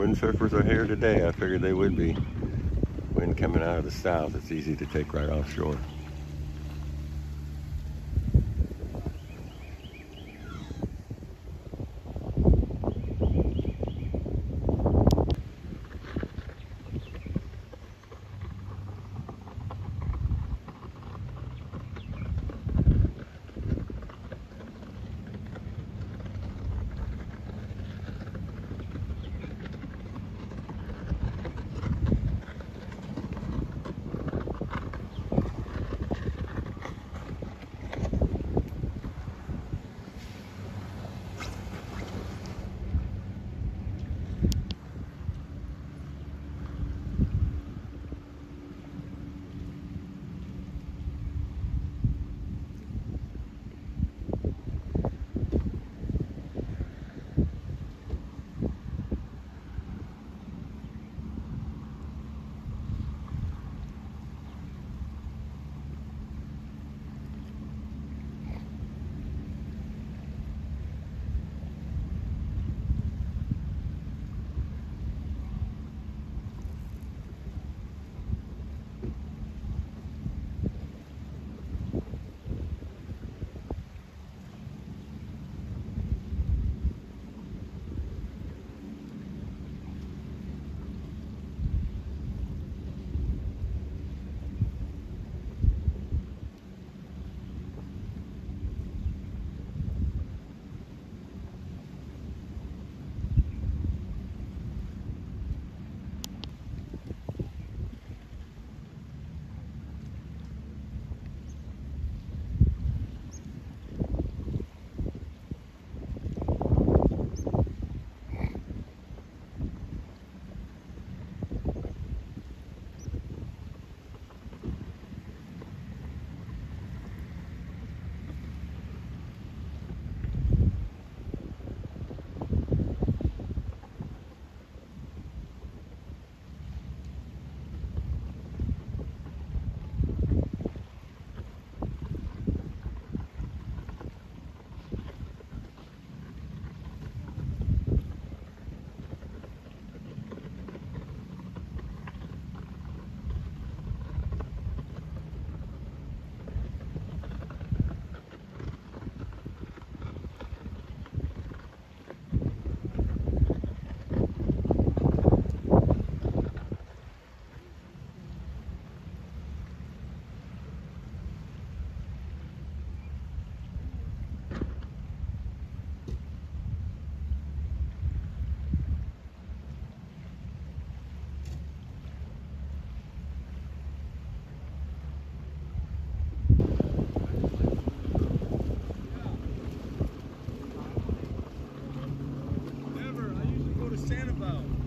Windsurfers are here today. I figured they would be. Wind coming out of the south, it's easy to take right offshore. Never.